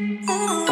Ooh.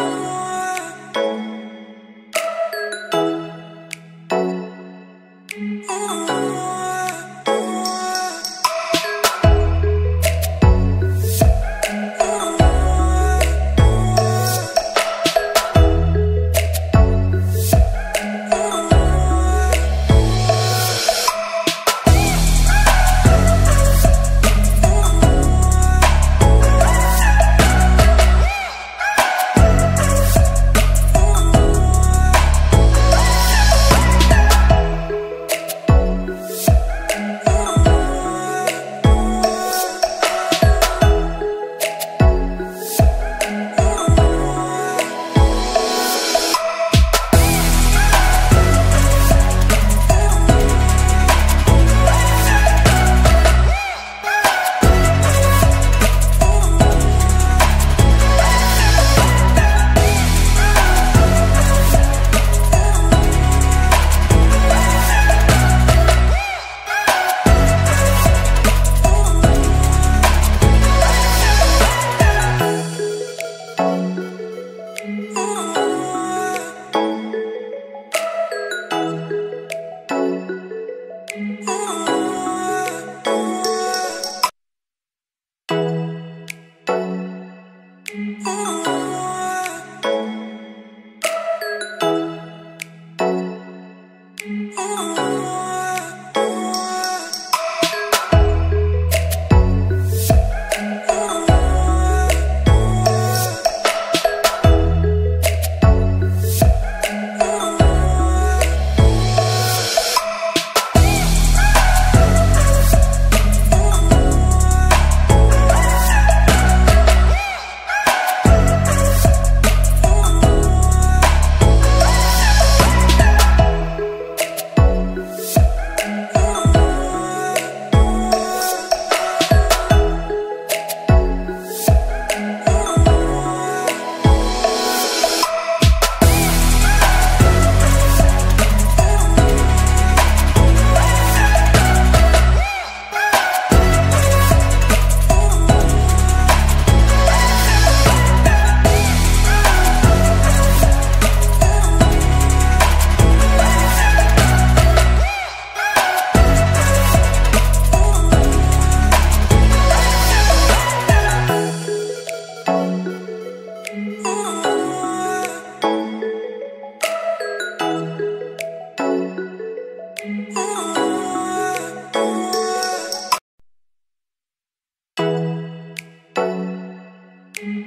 Ooh.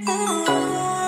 Oh.